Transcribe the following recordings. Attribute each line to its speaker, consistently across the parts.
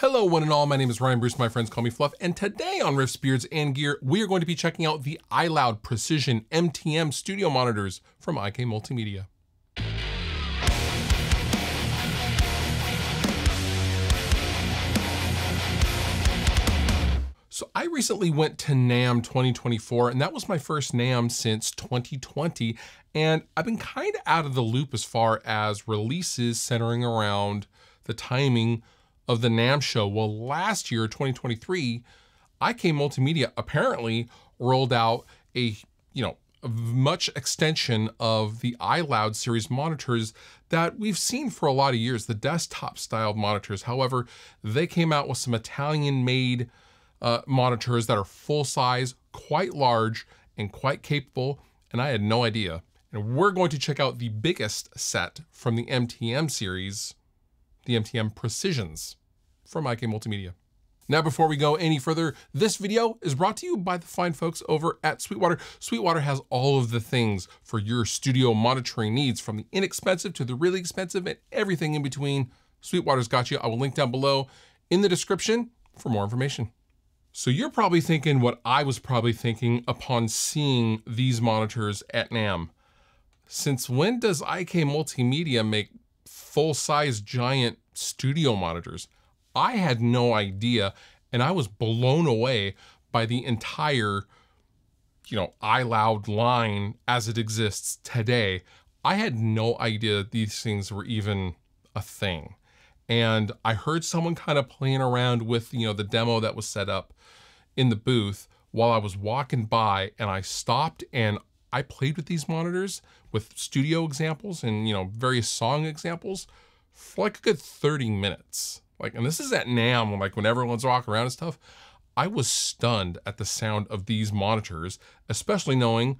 Speaker 1: Hello, one and all. My name is Ryan Bruce. My friends call me Fluff. And today on Riffs, Beards, and Gear, we are going to be checking out the iLoud Precision MTM studio monitors from IK Multimedia. So I recently went to NAMM 2024, and that was my first NAMM since 2020. And I've been kind of out of the loop as far as releases centering around the timing of the NAMM show. Well, last year, 2023, IK Multimedia apparently rolled out a, you know, much extension of the iLoud series monitors that we've seen for a lot of years, the desktop styled monitors. However, they came out with some Italian made uh, monitors that are full size, quite large, and quite capable. And I had no idea. And we're going to check out the biggest set from the MTM series, the MTM Precisions from IK Multimedia. Now, before we go any further, this video is brought to you by the fine folks over at Sweetwater. Sweetwater has all of the things for your studio monitoring needs, from the inexpensive to the really expensive and everything in between. Sweetwater's got you. I will link down below in the description for more information. So you're probably thinking what I was probably thinking upon seeing these monitors at NAMM. Since when does IK Multimedia make full-size giant studio monitors? I had no idea, and I was blown away by the entire, you know, iLoud line as it exists today. I had no idea these things were even a thing. And I heard someone kind of playing around with, you know, the demo that was set up in the booth while I was walking by and I stopped and I played with these monitors with studio examples and, you know, various song examples for like a good 30 minutes. Like, and this is at NAMM, like when everyone's walking around and stuff. I was stunned at the sound of these monitors, especially knowing,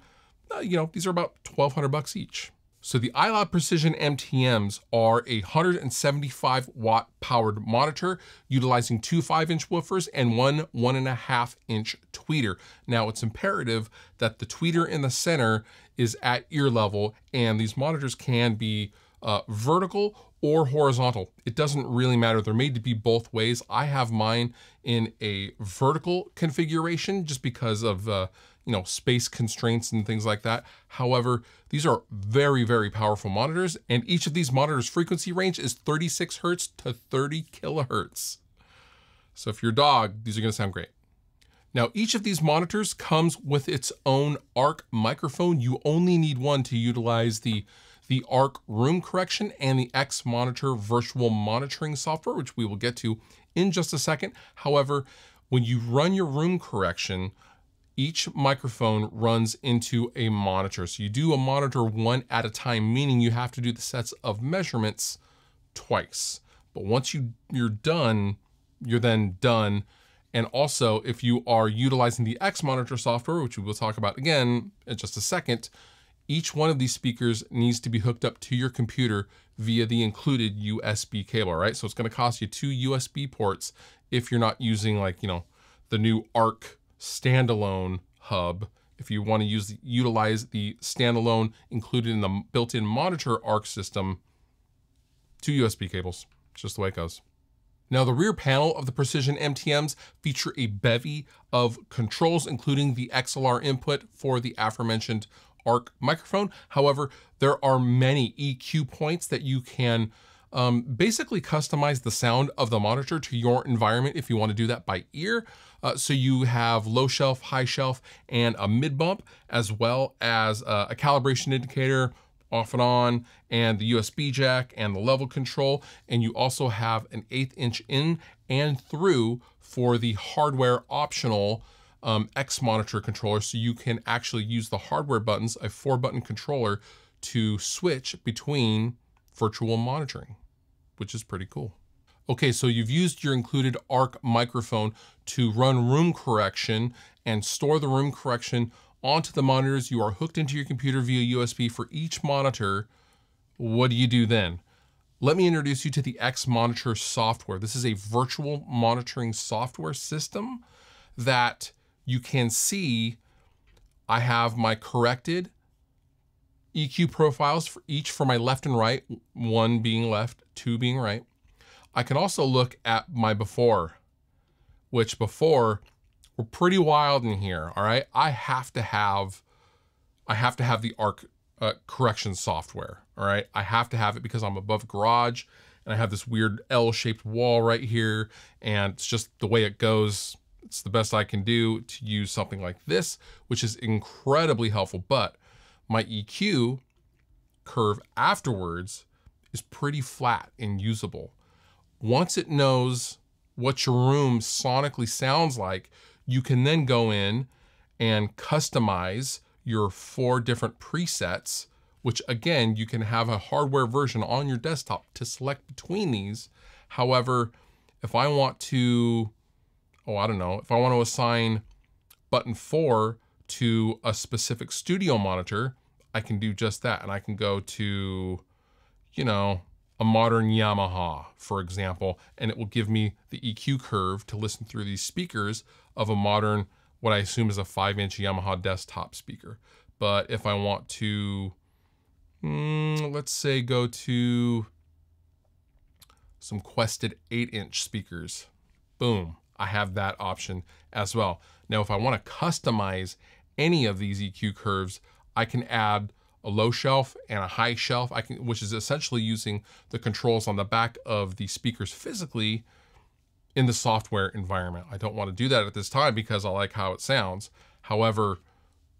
Speaker 1: uh, you know, these are about 1200 bucks each. So the iLoud Precision MTMs are a 175 watt powered monitor utilizing two 5 inch woofers and one one and a half inch tweeter. Now it's imperative that the tweeter in the center is at ear level and these monitors can be uh, vertical or horizontal. It doesn't really matter. They're made to be both ways. I have mine in a vertical configuration just because of uh, you know, space constraints and things like that. However, these are very, very powerful monitors, and each of these monitors' frequency range is 36 hertz to 30 kilohertz. So if you're a dog, these are gonna sound great. Now, each of these monitors comes with its own ARC microphone. You only need one to utilize the, the ARC room correction and the X Monitor virtual monitoring software, which we will get to in just a second. However, when you run your room correction, each microphone runs into a monitor. So you do a monitor one at a time, meaning you have to do the sets of measurements twice. But once you, you're done, you're then done. And also, if you are utilizing the X Monitor software, which we will talk about again in just a second, each one of these speakers needs to be hooked up to your computer via the included USB cable, right? So it's gonna cost you two USB ports if you're not using like, you know, the new ARC standalone hub. If you want to use utilize the standalone included in the built-in monitor ARC system, two USB cables. It's just the way it goes. Now the rear panel of the Precision MTMs feature a bevy of controls, including the XLR input for the aforementioned ARC microphone. However, there are many EQ points that you can um, basically customize the sound of the monitor to your environment if you want to do that by ear. Uh, so you have low shelf, high shelf, and a mid bump, as well as uh, a calibration indicator, off and on, and the USB jack and the level control. And you also have an eighth inch in and through for the hardware optional um, X monitor controller. So you can actually use the hardware buttons, a four button controller to switch between virtual monitoring, which is pretty cool. Okay, so you've used your included ARC microphone to run room correction and store the room correction onto the monitors. You are hooked into your computer via USB for each monitor. What do you do then? Let me introduce you to the X Monitor software. This is a virtual monitoring software system that you can see I have my corrected EQ profiles for each for my left and right, one being left, two being right. I can also look at my before, which before were pretty wild in here. All right. I have to have, I have to have the arc uh, correction software. All right. I have to have it because I'm above garage and I have this weird L-shaped wall right here. And it's just the way it goes. It's the best I can do to use something like this, which is incredibly helpful. But my EQ curve afterwards is pretty flat and usable. Once it knows what your room sonically sounds like, you can then go in and customize your four different presets, which again, you can have a hardware version on your desktop to select between these. However, if I want to, oh, I don't know, if I want to assign button four to a specific studio monitor, I can do just that. And I can go to, you know, a modern Yamaha, for example, and it will give me the EQ curve to listen through these speakers of a modern, what I assume is a five inch Yamaha desktop speaker. But if I want to, mm, let's say go to some Quested eight inch speakers, boom, I have that option as well. Now, if I want to customize any of these EQ curves, I can add a low shelf and a high shelf, I can, which is essentially using the controls on the back of the speakers physically in the software environment. I don't want to do that at this time because I like how it sounds. However,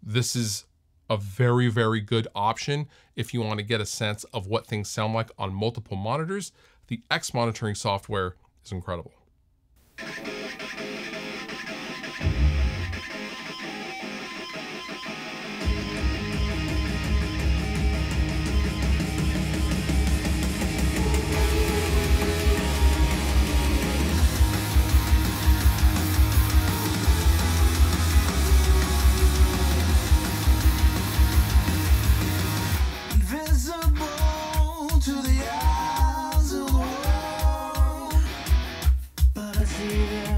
Speaker 1: this is a very, very good option if you want to get a sense of what things sound like on multiple monitors. The X monitoring software is incredible. see that.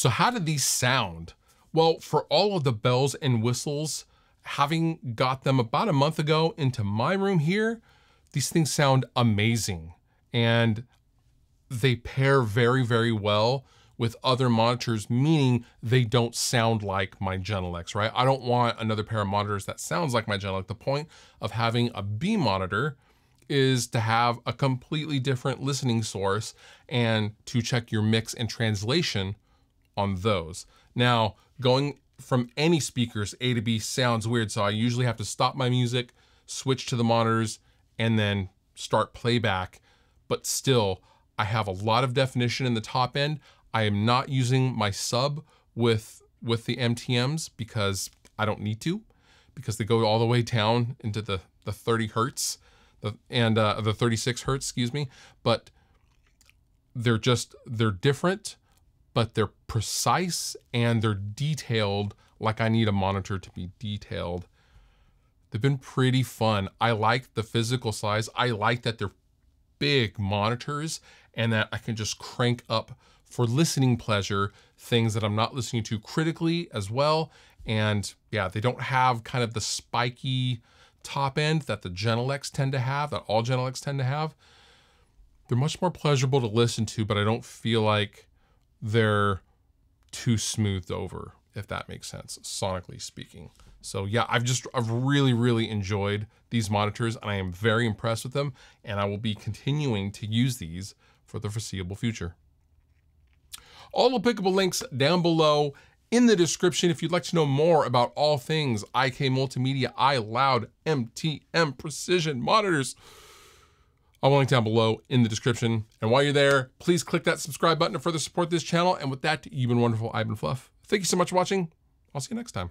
Speaker 1: So how did these sound? Well, for all of the bells and whistles, having got them about a month ago into my room here, these things sound amazing. And they pair very, very well with other monitors, meaning they don't sound like my Genelecs, right? I don't want another pair of monitors that sounds like my Genelec. The point of having a B monitor is to have a completely different listening source and to check your mix and translation on those. Now, going from any speakers A to B sounds weird, so I usually have to stop my music, switch to the monitors, and then start playback. But still, I have a lot of definition in the top end. I am not using my sub with with the MTMs because I don't need to, because they go all the way down into the the 30 hertz, the, and uh, the 36 hertz, excuse me. But they're just they're different but they're precise and they're detailed like I need a monitor to be detailed. They've been pretty fun. I like the physical size. I like that they're big monitors and that I can just crank up for listening pleasure things that I'm not listening to critically as well. And yeah, they don't have kind of the spiky top end that the Genelecs tend to have, that all Genelecs tend to have. They're much more pleasurable to listen to, but I don't feel like they're too smoothed over, if that makes sense, sonically speaking. So yeah, I've just, I've really, really enjoyed these monitors and I am very impressed with them and I will be continuing to use these for the foreseeable future. All applicable links down below in the description if you'd like to know more about all things IK Multimedia, iLoud, MTM Precision monitors. I'll link down below in the description. And while you're there, please click that subscribe button to further support this channel. And with that, you've been wonderful. I've been Fluff. Thank you so much for watching. I'll see you next time.